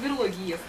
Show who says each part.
Speaker 1: в берлоге ест.